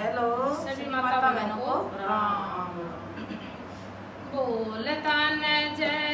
hello सभी माता बहनों को राम बोलता न जय